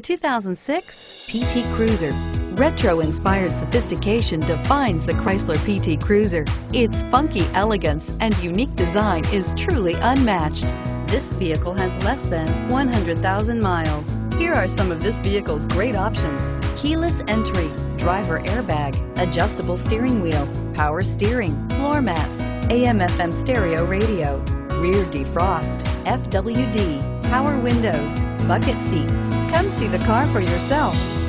2006 PT Cruiser. Retro-inspired sophistication defines the Chrysler PT Cruiser. Its funky elegance and unique design is truly unmatched. This vehicle has less than 100,000 miles. Here are some of this vehicle's great options. Keyless entry, driver airbag, adjustable steering wheel, power steering, floor mats, AM FM stereo radio, rear defrost, FWD, power windows, bucket seats. Come see the car for yourself.